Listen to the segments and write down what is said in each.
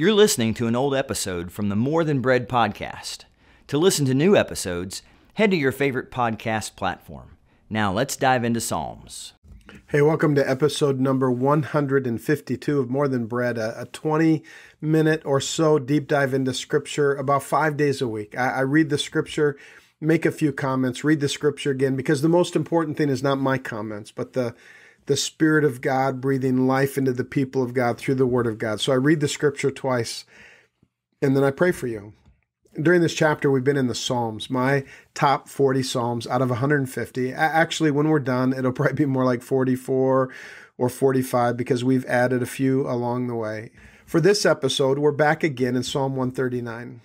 You're listening to an old episode from the More Than Bread podcast. To listen to new episodes, head to your favorite podcast platform. Now let's dive into Psalms. Hey, welcome to episode number 152 of More Than Bread, a, a 20 minute or so deep dive into scripture about five days a week. I, I read the scripture, make a few comments, read the scripture again, because the most important thing is not my comments, but the the Spirit of God breathing life into the people of God through the Word of God. So I read the scripture twice and then I pray for you. During this chapter, we've been in the Psalms, my top 40 Psalms out of 150. Actually, when we're done, it'll probably be more like 44 or 45 because we've added a few along the way. For this episode, we're back again in Psalm 139.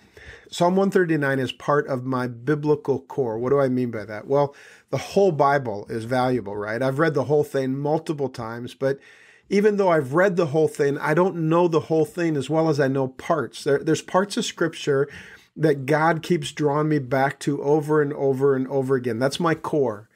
Psalm 139 is part of my biblical core. What do I mean by that? Well, the whole Bible is valuable, right? I've read the whole thing multiple times, but even though I've read the whole thing, I don't know the whole thing as well as I know parts. There, there's parts of scripture that God keeps drawing me back to over and over and over again. That's my core.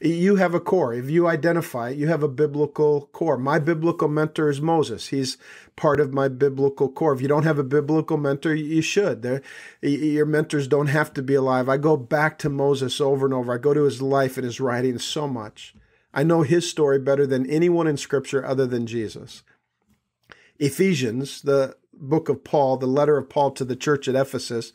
You have a core. If you identify you have a biblical core. My biblical mentor is Moses. He's part of my biblical core. If you don't have a biblical mentor, you should. There, your mentors don't have to be alive. I go back to Moses over and over. I go to his life and his writings so much. I know his story better than anyone in Scripture other than Jesus. Ephesians, the book of Paul, the letter of Paul to the church at Ephesus,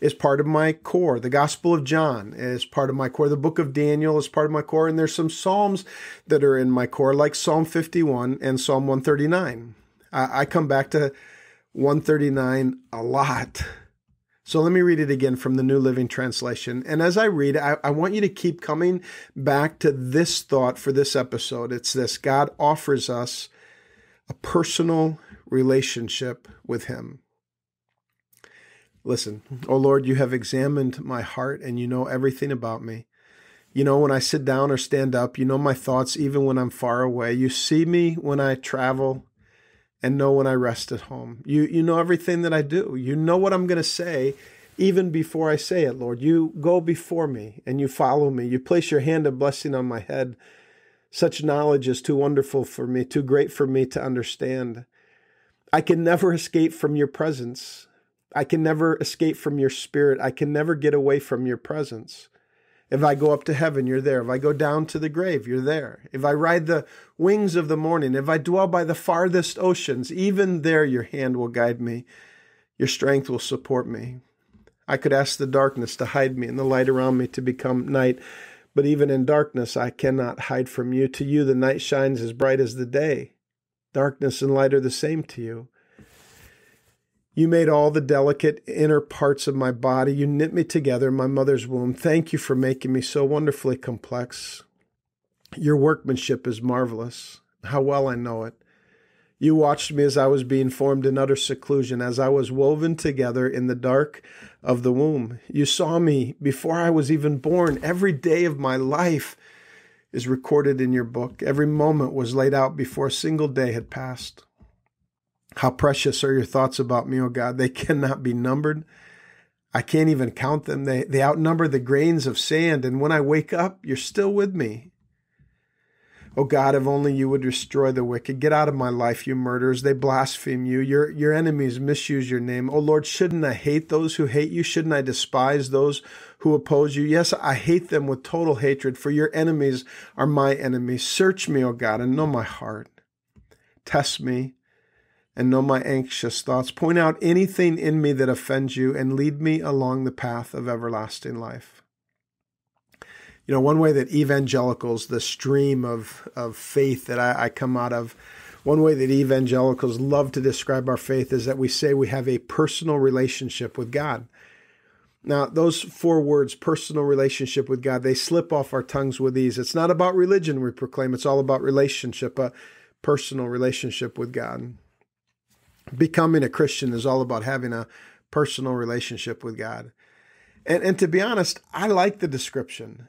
is part of my core. The Gospel of John is part of my core. The book of Daniel is part of my core. And there's some Psalms that are in my core, like Psalm 51 and Psalm 139. I, I come back to 139 a lot. So let me read it again from the New Living Translation. And as I read, I, I want you to keep coming back to this thought for this episode. It's this God offers us a personal relationship with Him. Listen, oh Lord, you have examined my heart and you know everything about me. You know when I sit down or stand up, you know my thoughts even when I'm far away. You see me when I travel and know when I rest at home. You you know everything that I do. You know what I'm going to say even before I say it, Lord. You go before me and you follow me. You place your hand of blessing on my head. Such knowledge is too wonderful for me, too great for me to understand. I can never escape from your presence. I can never escape from your spirit. I can never get away from your presence. If I go up to heaven, you're there. If I go down to the grave, you're there. If I ride the wings of the morning, if I dwell by the farthest oceans, even there your hand will guide me. Your strength will support me. I could ask the darkness to hide me and the light around me to become night. But even in darkness, I cannot hide from you. To you, the night shines as bright as the day. Darkness and light are the same to you. You made all the delicate inner parts of my body. You knit me together in my mother's womb. Thank you for making me so wonderfully complex. Your workmanship is marvelous. How well I know it. You watched me as I was being formed in utter seclusion, as I was woven together in the dark of the womb. You saw me before I was even born. Every day of my life is recorded in your book. Every moment was laid out before a single day had passed. How precious are your thoughts about me, O God? They cannot be numbered. I can't even count them. They, they outnumber the grains of sand. And when I wake up, you're still with me. Oh God, if only you would destroy the wicked. Get out of my life, you murderers. They blaspheme you. Your, your enemies misuse your name. Oh Lord, shouldn't I hate those who hate you? Shouldn't I despise those who oppose you. Yes, I hate them with total hatred, for your enemies are my enemies. Search me, O God, and know my heart. Test me and know my anxious thoughts. Point out anything in me that offends you and lead me along the path of everlasting life. You know, one way that evangelicals, the stream of, of faith that I, I come out of, one way that evangelicals love to describe our faith is that we say we have a personal relationship with God. Now, those four words, personal relationship with God, they slip off our tongues with ease. It's not about religion we proclaim, it's all about relationship, a personal relationship with God. Becoming a Christian is all about having a personal relationship with God. And, and to be honest, I like the description.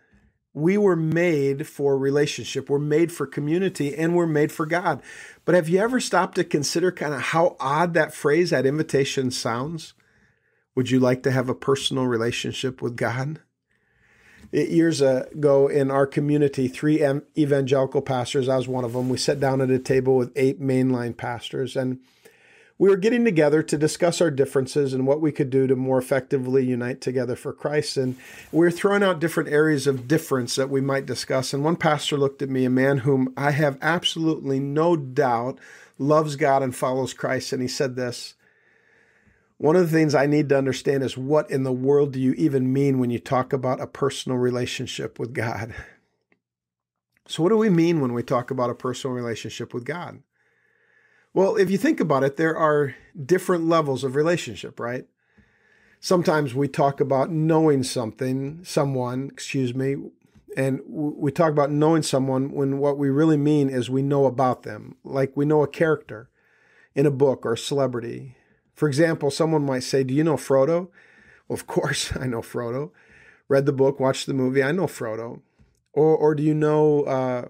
We were made for relationship, we're made for community, and we're made for God. But have you ever stopped to consider kind of how odd that phrase, that invitation sounds? Would you like to have a personal relationship with God? Years ago in our community, three evangelical pastors, I was one of them, we sat down at a table with eight mainline pastors and we were getting together to discuss our differences and what we could do to more effectively unite together for Christ. And we were throwing out different areas of difference that we might discuss. And one pastor looked at me, a man whom I have absolutely no doubt loves God and follows Christ, and he said this. One of the things I need to understand is what in the world do you even mean when you talk about a personal relationship with God? So, what do we mean when we talk about a personal relationship with God? Well, if you think about it, there are different levels of relationship, right? Sometimes we talk about knowing something, someone, excuse me, and we talk about knowing someone when what we really mean is we know about them, like we know a character in a book or a celebrity. For example, someone might say, Do you know Frodo? Well, of course, I know Frodo. Read the book, watched the movie, I know Frodo. Or, or do you know uh,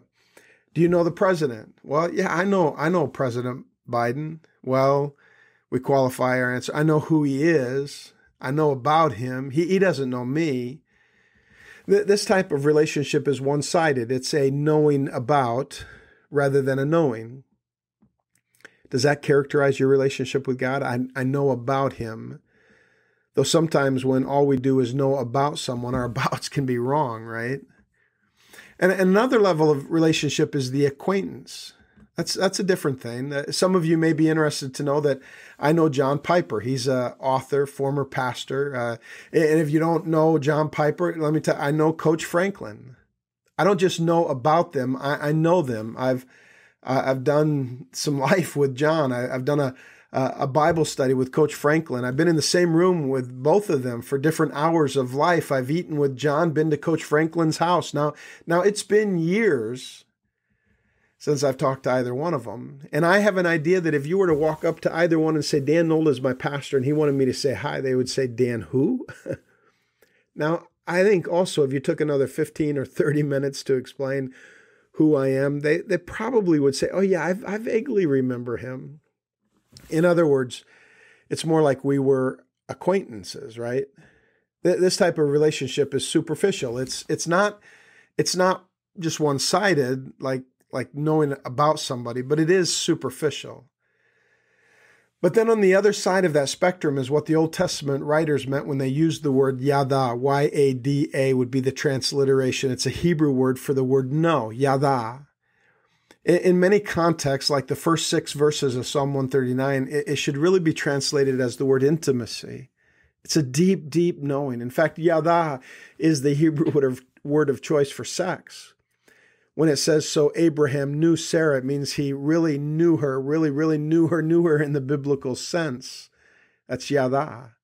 do you know the president? Well, yeah, I know I know President Biden? Well, we qualify our answer. I know who he is. I know about him. He, he doesn't know me. Th- this type of relationship is one sided. It's a knowing about rather than a knowing. Does that characterize your relationship with God? I, I know about him. Though sometimes when all we do is know about someone, our abouts can be wrong, right? And another level of relationship is the acquaintance. That's that's a different thing. Uh, some of you may be interested to know that I know John Piper. He's a author, former pastor. Uh, and if you don't know John Piper, let me tell you, I know Coach Franklin. I don't just know about them. I, I know them. I've I've done some life with John. I, have done a a Bible study with Coach Franklin. I've been in the same room with both of them for different hours of life. I've eaten with John, been to Coach Franklin's house. Now, now it's been years since I've talked to either one of them. And I have an idea that if you were to walk up to either one and say, Dan Nold is my pastor, and he wanted me to say hi, they would say, Dan who? now, I think also if you took another 15 or 30 minutes to explain who I am, they, they probably would say, oh, yeah, I, I vaguely remember him. In other words, it's more like we were acquaintances, right? This type of relationship is superficial. It's it's not it's not just one sided like like knowing about somebody, but it is superficial. But then on the other side of that spectrum is what the Old Testament writers meant when they used the word yada. Y A D A would be the transliteration. It's a Hebrew word for the word know, yada. In many contexts, like the first six verses of Psalm 139, it should really be translated as the word intimacy. It's a deep, deep knowing. In fact, yada is the Hebrew word of choice for sex when it says so Abraham knew Sarah, it means he really knew her, really, really knew her, knew her in the biblical sense. That's yada.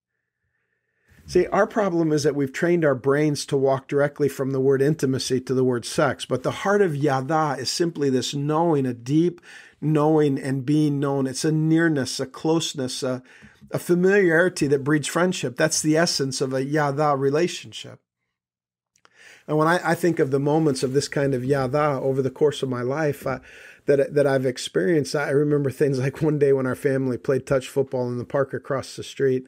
See, our problem is that we've trained our brains to walk directly from the word intimacy to the word sex. But the heart of yada is simply this knowing, a deep knowing and being known. It's a nearness, a closeness, a, a familiarity that breeds friendship. That's the essence of a yada relationship. And when I, I think of the moments of this kind of yada over the course of my life uh, that that I've experienced, I remember things like one day when our family played touch football in the park across the street.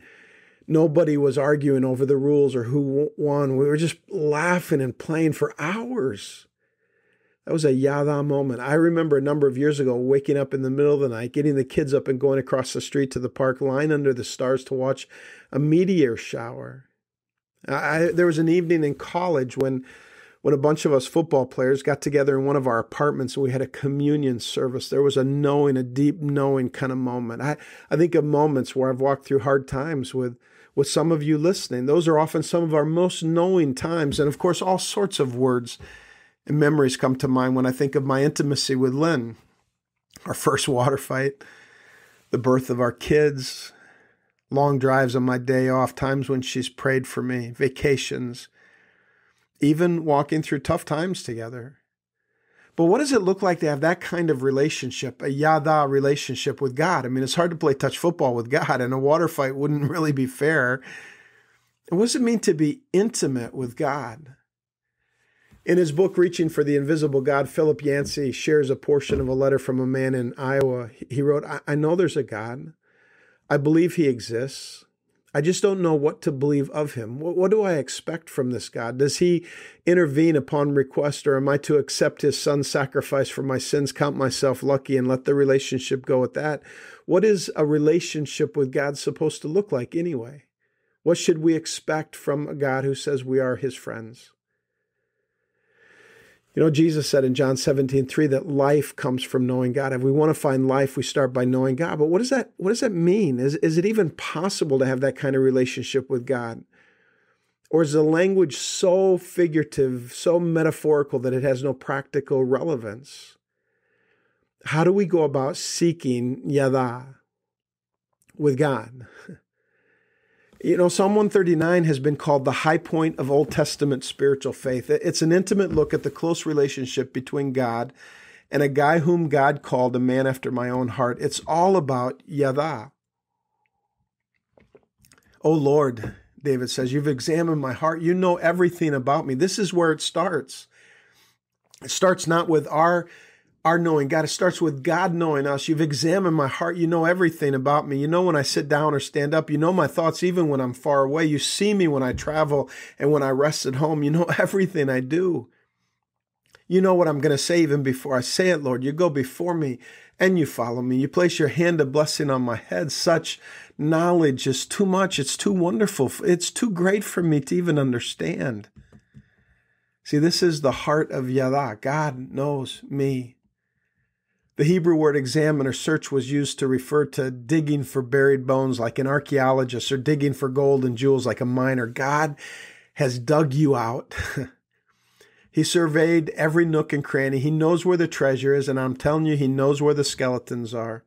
Nobody was arguing over the rules or who won. We were just laughing and playing for hours. That was a yada moment. I remember a number of years ago waking up in the middle of the night, getting the kids up and going across the street to the park, lying under the stars to watch a meteor shower. I, there was an evening in college when when a bunch of us football players got together in one of our apartments and we had a communion service. There was a knowing, a deep knowing kind of moment. I, I think of moments where I've walked through hard times with with some of you listening. Those are often some of our most knowing times. And of course, all sorts of words and memories come to mind when I think of my intimacy with Lynn, our first water fight, the birth of our kids, long drives on my day off, times when she's prayed for me, vacations, even walking through tough times together. But what does it look like to have that kind of relationship, a yada relationship with God? I mean, it's hard to play touch football with God, and a water fight wouldn't really be fair. And what does it mean to be intimate with God? In his book, Reaching for the Invisible God, Philip Yancey shares a portion of a letter from a man in Iowa. He wrote, I know there's a God. I believe he exists. I just don't know what to believe of him. What, what, do I expect from this God? Does he intervene upon request, or am I to accept his son's sacrifice for my sins, count myself lucky, and let the relationship go at that? What is a relationship with God supposed to look like anyway? What should we expect from a God who says we are his friends? You know, Jesus said in John 17, 3 that life comes from knowing God. If we want to find life, we start by knowing God. But what does that what does that mean? Is, is it even possible to have that kind of relationship with God? Or is the language so figurative, so metaphorical that it has no practical relevance? How do we go about seeking yada with God? You know, Psalm 139 has been called the high point of Old Testament spiritual faith. It's an intimate look at the close relationship between God and a guy whom God called a man after my own heart. It's all about Yada. Oh Lord, David says, you've examined my heart. You know everything about me. This is where it starts. It starts not with our our knowing God. It starts with God knowing us. You've examined my heart. You know everything about me. You know when I sit down or stand up. You know my thoughts even when I'm far away. You see me when I travel and when I rest at home. You know everything I do. You know what I'm going to say even before I say it, Lord. You go before me and you follow me. You place your hand of blessing on my head. Such knowledge is too much. It's too wonderful. It's too great for me to even understand. See, this is the heart of yada. God knows me. The Hebrew word examine or search was used to refer to digging for buried bones like an archaeologist or digging for gold and jewels like a miner. God has dug you out. he surveyed every nook and cranny. He knows where the treasure is, and I'm telling you, He knows where the skeletons are.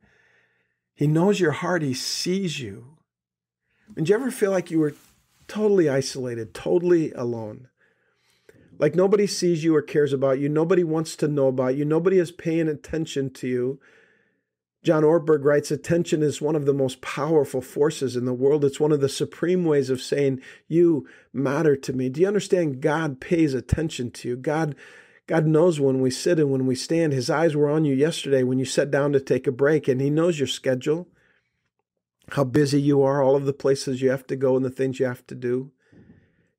He knows your heart. He sees you. And do you ever feel like you were totally isolated, totally alone? Like nobody sees you or cares about you. Nobody wants to know about you. Nobody is paying attention to you. John Ortberg writes Attention is one of the most powerful forces in the world. It's one of the supreme ways of saying, You matter to me. Do you understand? God pays attention to you. God, God knows when we sit and when we stand. His eyes were on you yesterday when you sat down to take a break, and He knows your schedule, how busy you are, all of the places you have to go, and the things you have to do.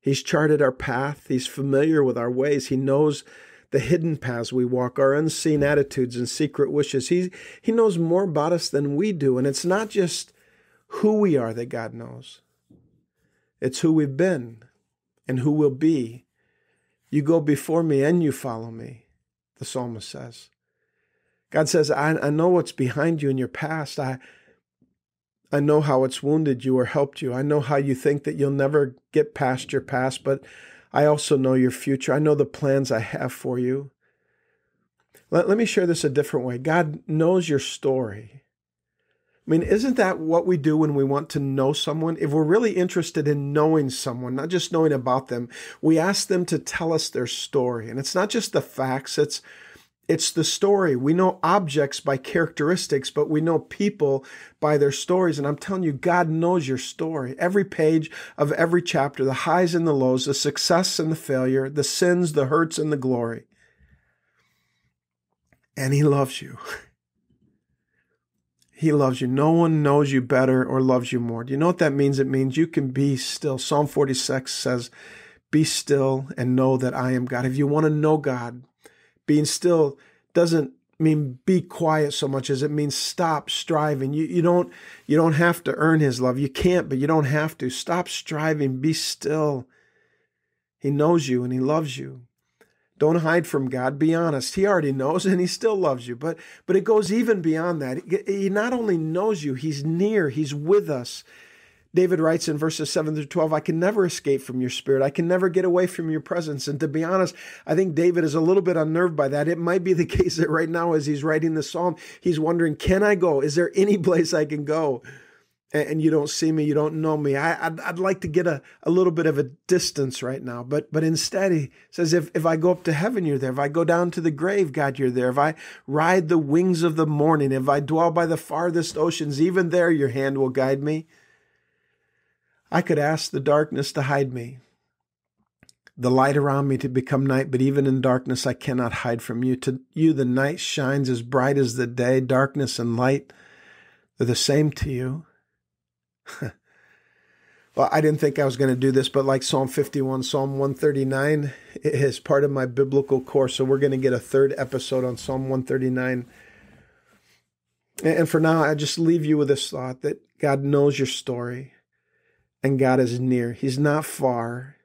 He's charted our path. He's familiar with our ways. He knows the hidden paths we walk, our unseen attitudes and secret wishes. He, he knows more about us than we do. And it's not just who we are that God knows, it's who we've been and who we'll be. You go before me and you follow me, the psalmist says. God says, I, I know what's behind you in your past. I, I know how it's wounded you or helped you. I know how you think that you'll never get past your past, but I also know your future. I know the plans I have for you. Let, let me share this a different way. God knows your story. I mean, isn't that what we do when we want to know someone? If we're really interested in knowing someone, not just knowing about them, we ask them to tell us their story. And it's not just the facts, it's it's the story. We know objects by characteristics, but we know people by their stories. And I'm telling you, God knows your story. Every page of every chapter, the highs and the lows, the success and the failure, the sins, the hurts, and the glory. And He loves you. He loves you. No one knows you better or loves you more. Do you know what that means? It means you can be still. Psalm 46 says, Be still and know that I am God. If you want to know God, being still doesn't mean be quiet so much as it means stop striving. You you don't you don't have to earn his love. You can't, but you don't have to. Stop striving, be still. He knows you and he loves you. Don't hide from God. Be honest. He already knows and he still loves you. But but it goes even beyond that. He not only knows you, he's near, he's with us. David writes in verses 7 through 12, I can never escape from your spirit. I can never get away from your presence. And to be honest, I think David is a little bit unnerved by that. It might be the case that right now, as he's writing the psalm, he's wondering, Can I go? Is there any place I can go? And you don't see me, you don't know me. I, would I'd like to get a, a little bit of a distance right now. But but instead, he says, if, if I go up to heaven, you're there. If I go down to the grave, God, you're there. If I ride the wings of the morning, if I dwell by the farthest oceans, even there your hand will guide me. I could ask the darkness to hide me, the light around me to become night, but even in darkness I cannot hide from you. To you, the night shines as bright as the day. Darkness and light, they're the same to you. well, I didn't think I was going to do this, but like Psalm 51, Psalm 139 is part of my biblical course. So we're going to get a third episode on Psalm 139. And for now, I just leave you with this thought that God knows your story and God is near. He's not far.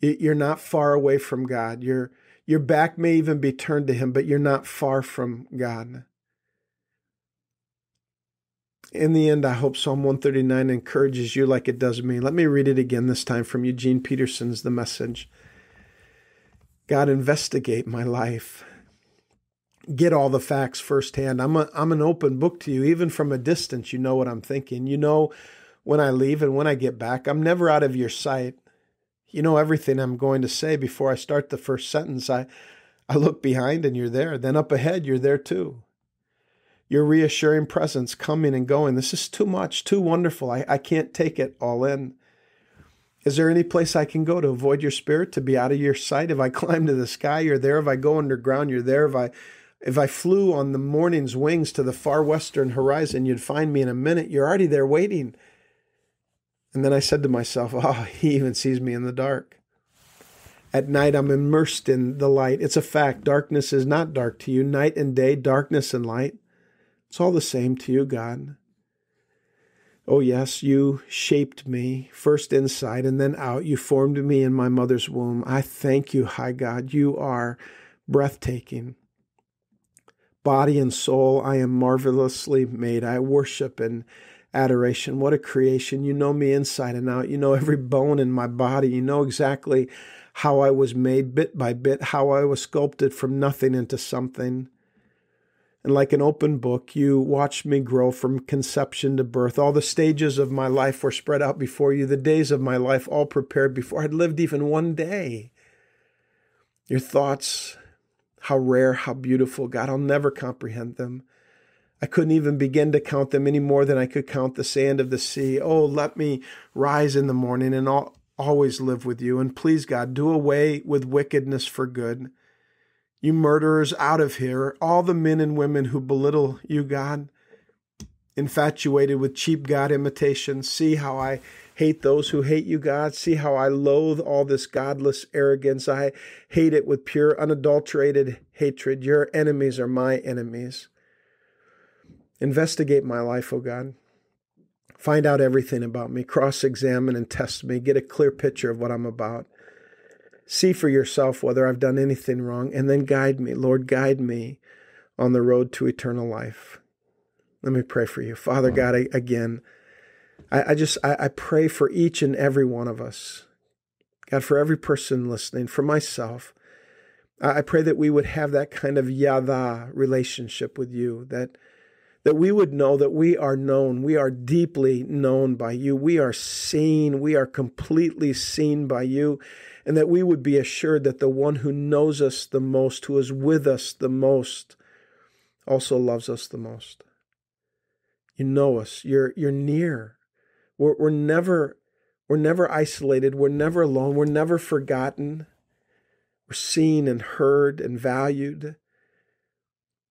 You're not far away from God. Your, your back may even be turned to Him, but you're not far from God in the end, I hope Psalm 139 encourages you like it does me. Let me read it again, this time from Eugene Peterson's The Message. God, investigate my life. Get all the facts firsthand. I'm, a, I'm an open book to you. Even from a distance, you know what I'm thinking. You know when I leave and when I get back. I'm never out of your sight. You know everything I'm going to say before I start the first sentence. I, I look behind and you're there. Then up ahead, you're there too your reassuring presence coming and going. This is too much, too wonderful. I, I can't take it all in. Is there any place I can go to avoid your spirit, to be out of your sight? If I climb to the sky, you're there. If I go underground, you're there. If I if I flew on the morning's wings to the far western horizon, you'd find me in a minute. You're already there waiting. And then I said to myself, Oh, he even sees me in the dark. At night, I'm immersed in the light. It's a fact. Darkness is not dark to you. Night and day, darkness and light. It's all the same to you, God. Oh, yes, you shaped me, first inside and then out. You formed me in my mother's womb. I thank you, high God. You are breathtaking. Body and soul, I am marvelously made. I worship in adoration. What a creation. You know me inside and out. You know every bone in my body. You know exactly how I was made bit by bit, how I was sculpted from nothing into something. And like an open book, you watched me grow from conception to birth. All the stages of my life were spread out before you, the days of my life all prepared before I'd lived even one day. Your thoughts, how rare, how beautiful. God, I'll never comprehend them. I couldn't even begin to count them any more than I could count the sand of the sea. Oh, let me rise in the morning and I'll always live with you. And please, God, do away with wickedness for good. You murderers, out of here. All the men and women who belittle you, God, infatuated with cheap God imitations. See how I hate those who hate you, God. See how I loathe all this godless arrogance. I hate it with pure, unadulterated hatred. Your enemies are my enemies. Investigate my life, O oh God. Find out everything about me. Cross examine and test me. Get a clear picture of what I'm about. See for yourself whether I've done anything wrong, and then guide me. Lord, guide me on the road to eternal life. Let me pray for you. Father God, I, again, I, I just I, I pray for each and every one of us. God, for every person listening, for myself. I pray that we would have that kind of yada relationship with you, that that we would know that we are known, we are deeply known by you, we are seen, we are completely seen by you, and that we would be assured that the one who knows us the most, who is with us the most, also loves us the most. You know us. You're you're near. We're, we're never we're never isolated. We're never alone. We're never forgotten. We're seen and heard and valued.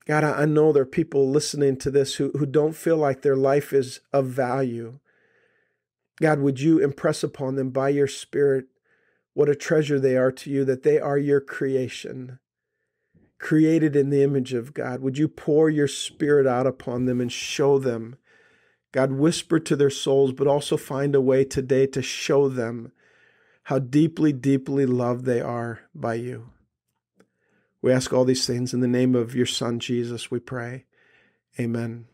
God, I know there are people listening to this who, who don't feel like their life is of value. God, would you impress upon them by your Spirit what a treasure they are to you, that they are your creation, created in the image of God. Would you pour your spirit out upon them and show them? God, whisper to their souls, but also find a way today to show them how deeply, deeply loved they are by you. We ask all these things in the name of your Son, Jesus, we pray. Amen.